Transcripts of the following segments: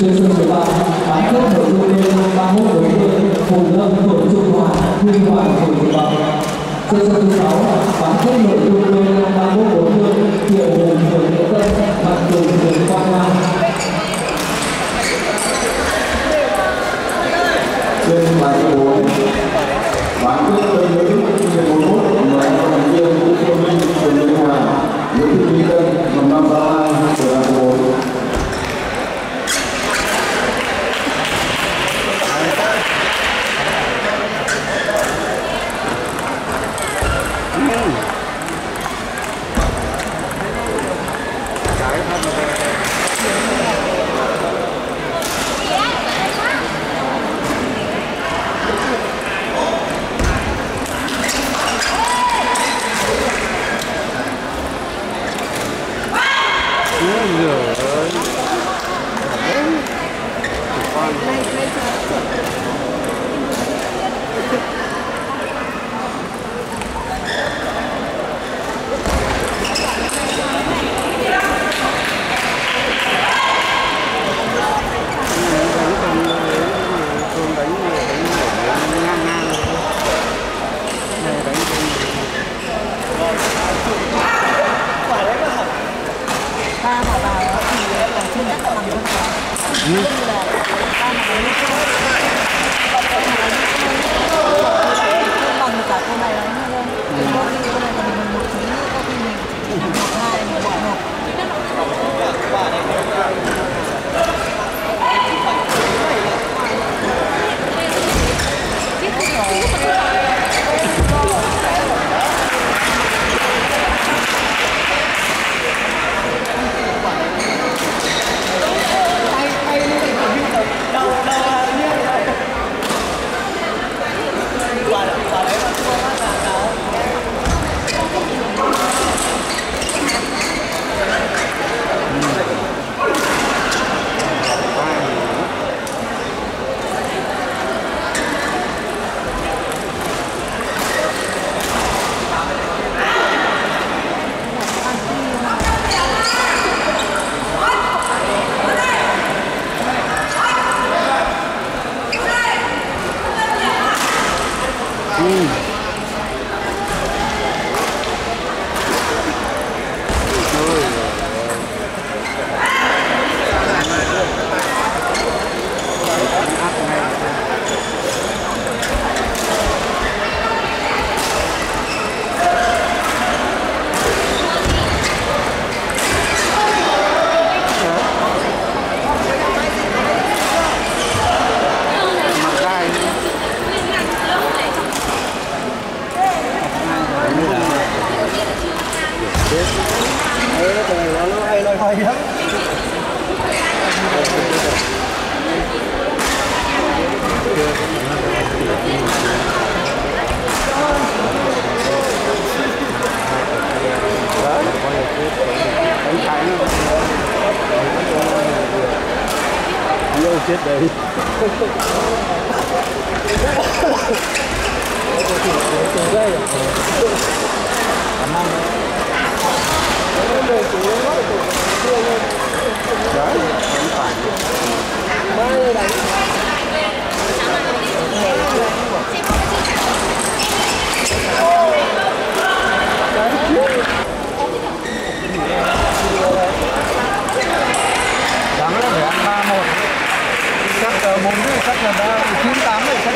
Trường sân thứ ba, bán kết nội dung đêm 31 đối tượng Phùng Lâm phường Trung Hòa, Huy Hoàng của Trung Bằng. trường sân thứ sáu, bán kết nội dung đêm 31 đối tượng Thiệu Hùng của Nghĩa Tân, Mặt Tường phường Quang Hoa. trên bài của bán kết tây nữ 11 người thành viên vũ phương minh phường Ninh Hòa Nguyễn Thị Mỹ Tân mầm non Gia Hai ba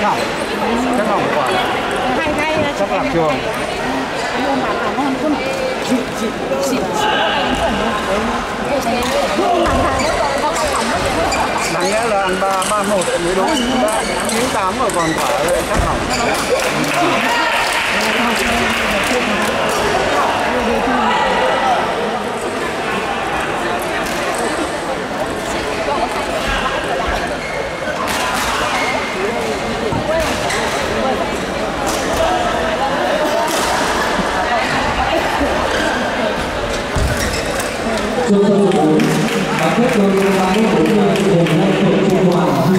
hỏng chắc hỏng quả hay hay chắc lạc trường nhưng mà thằng con không chị chị chị đáng lẽ là ăn ba ba một mới đúng. Ba tám rồi còn quả chắc hỏng chúng tâm số 4 và kết nối với ba mươi bốn người gồm hai đội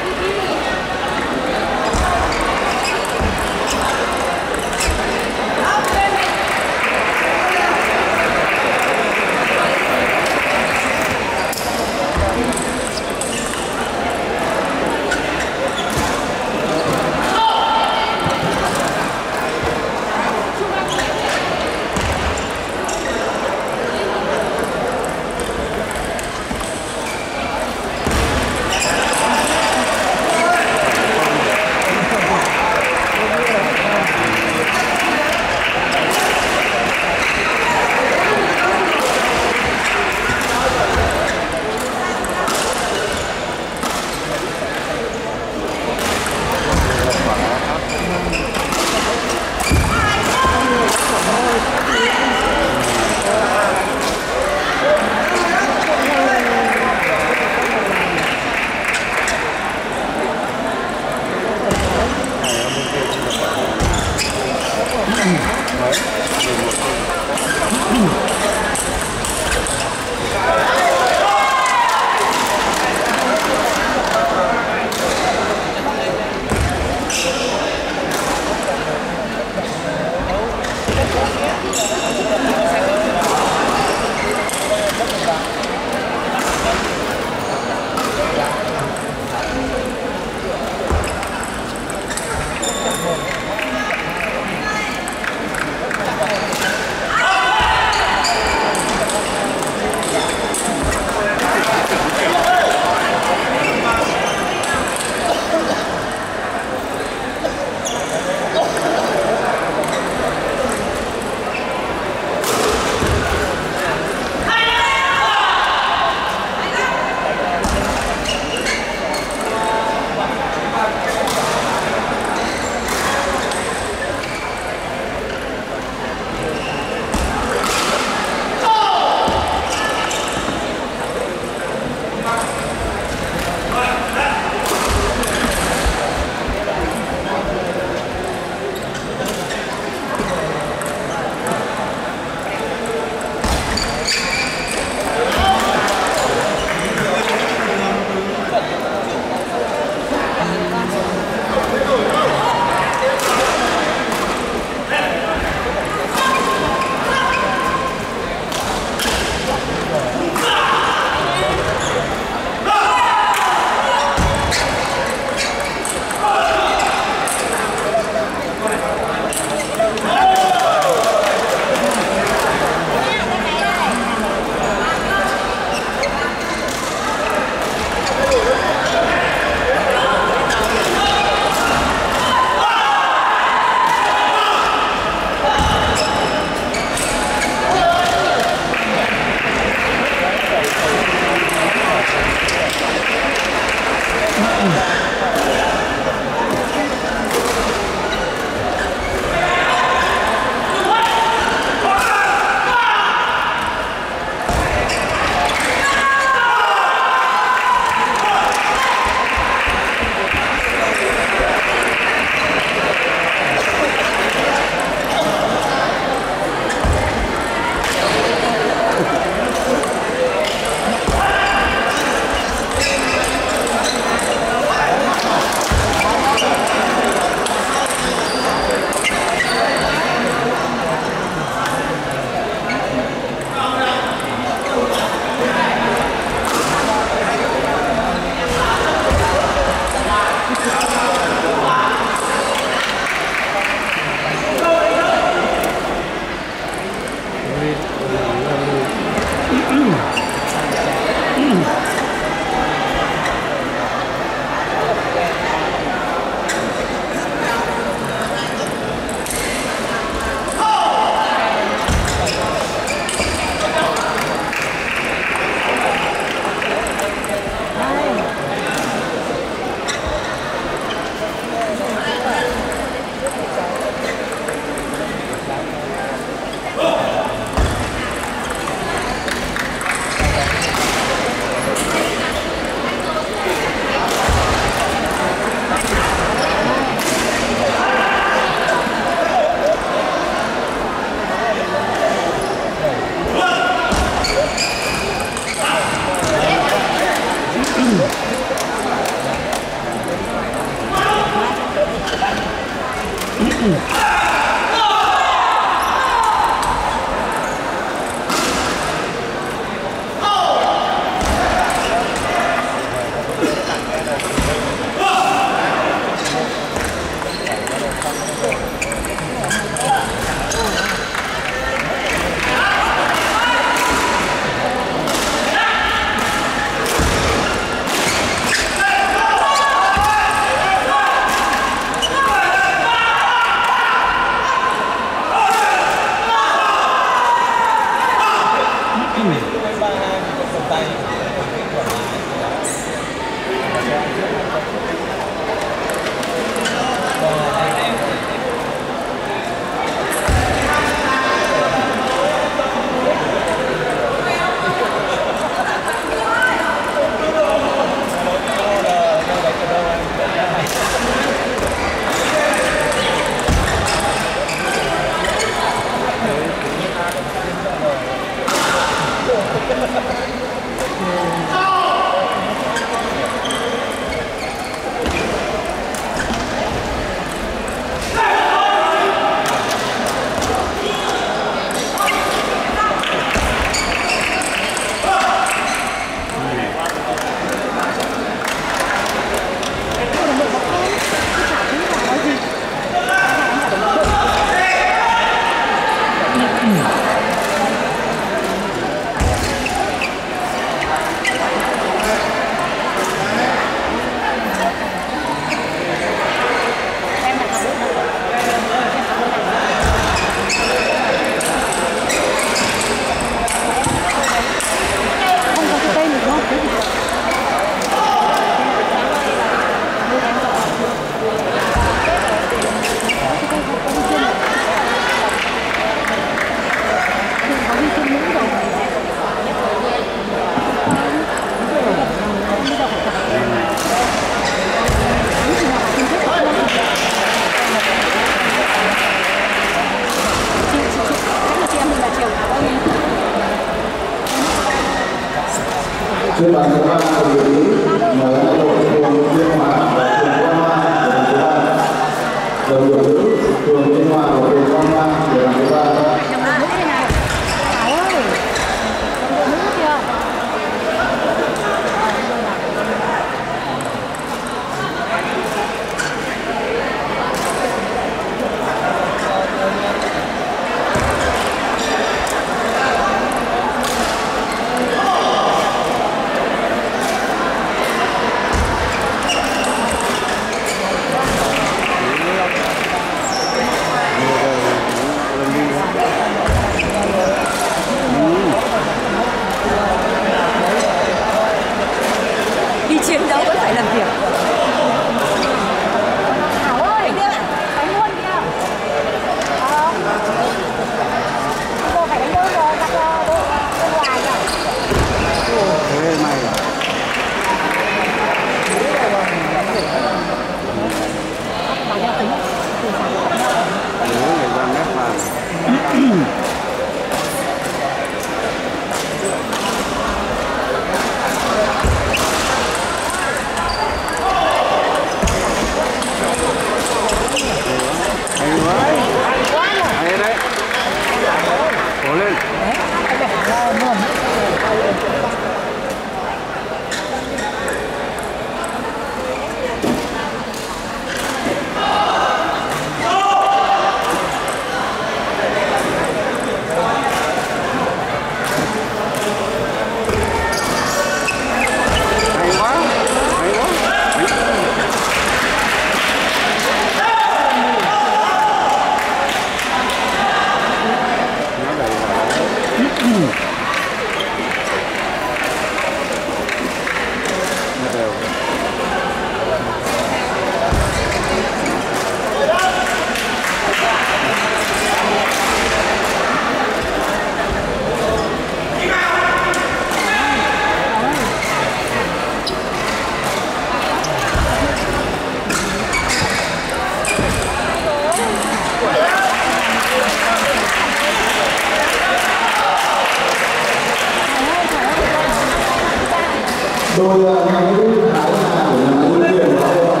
tôi ờ, nam nữ thái hà của nhà máy Duy Tiền có đây không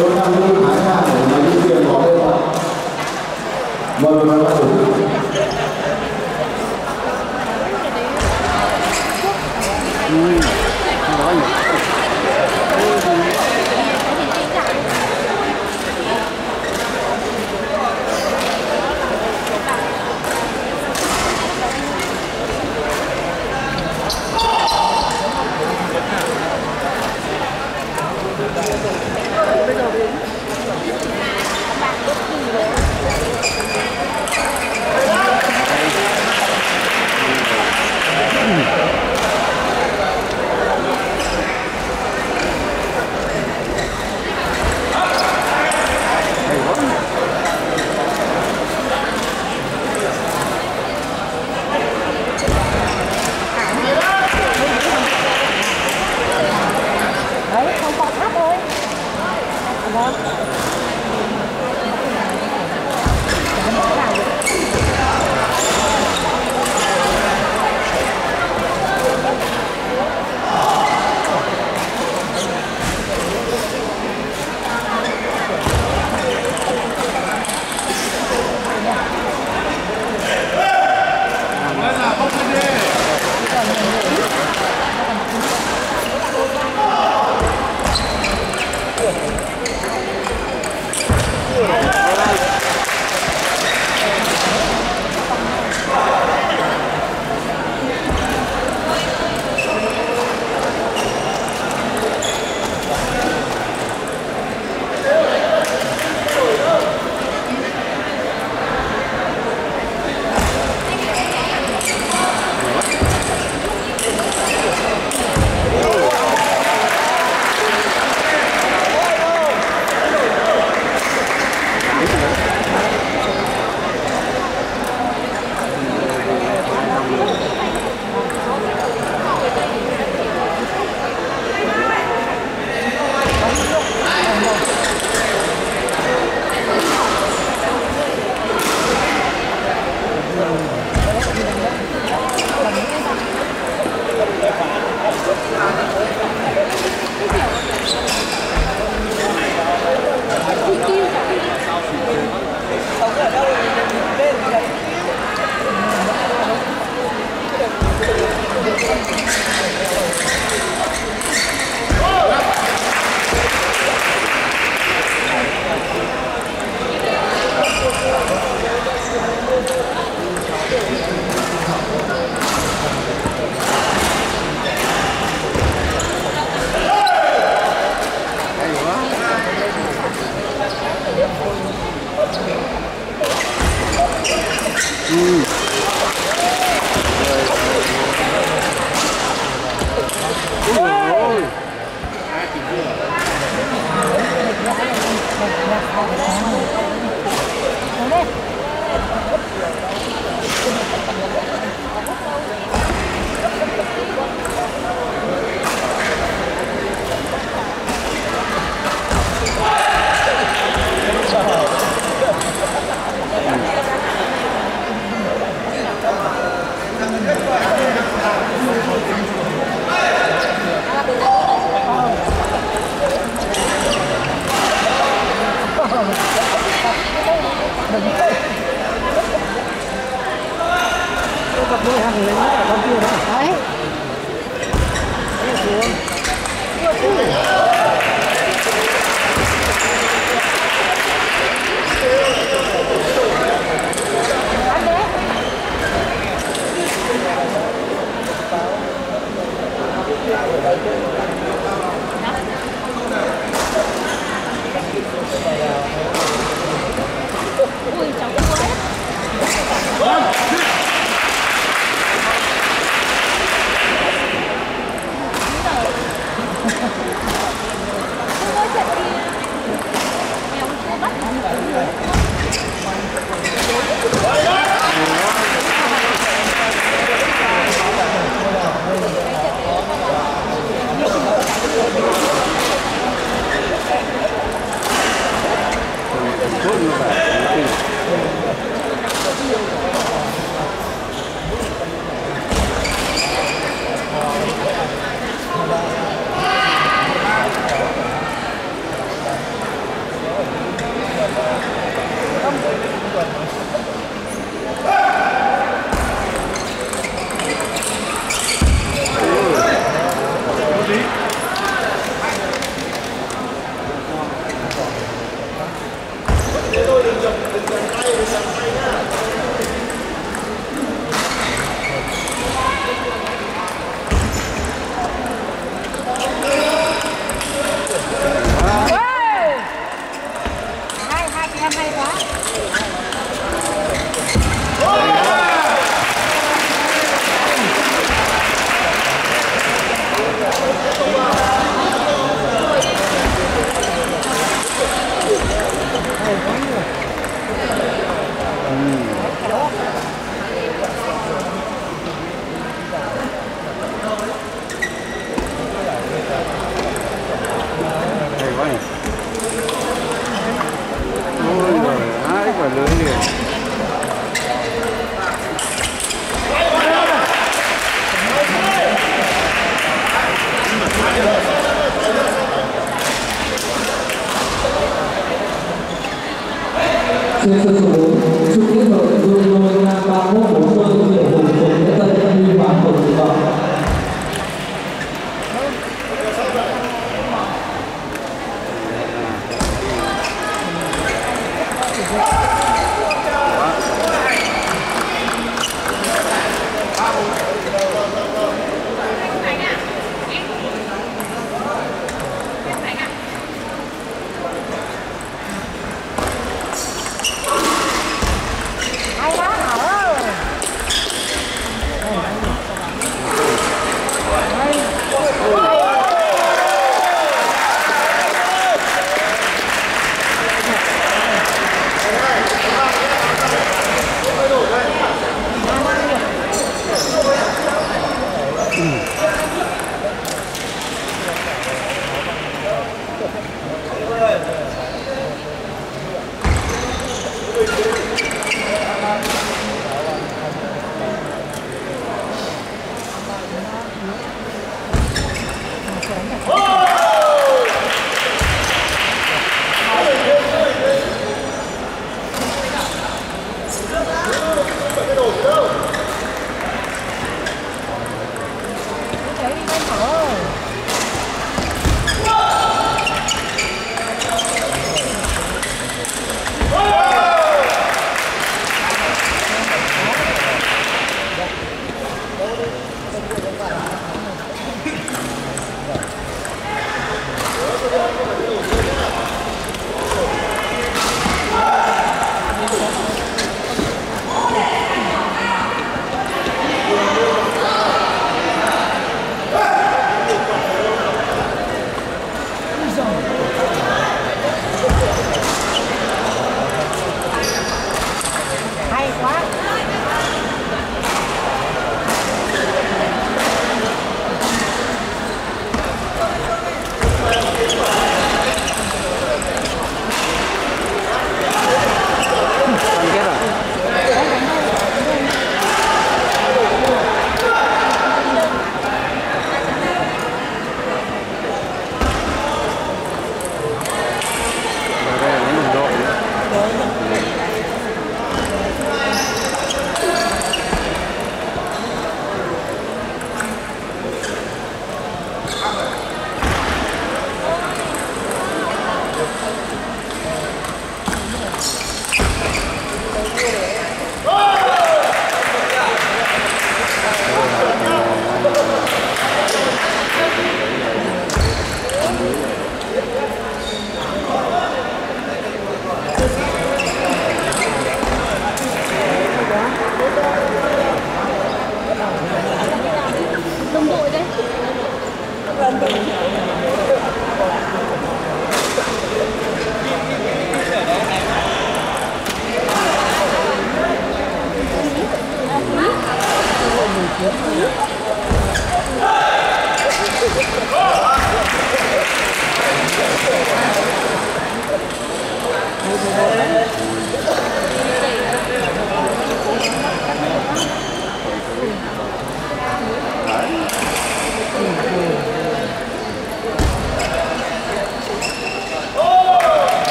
đôi nam nữ thái hà của nhà máy Duy Tiền có đây không mời mời các tổ chức đấy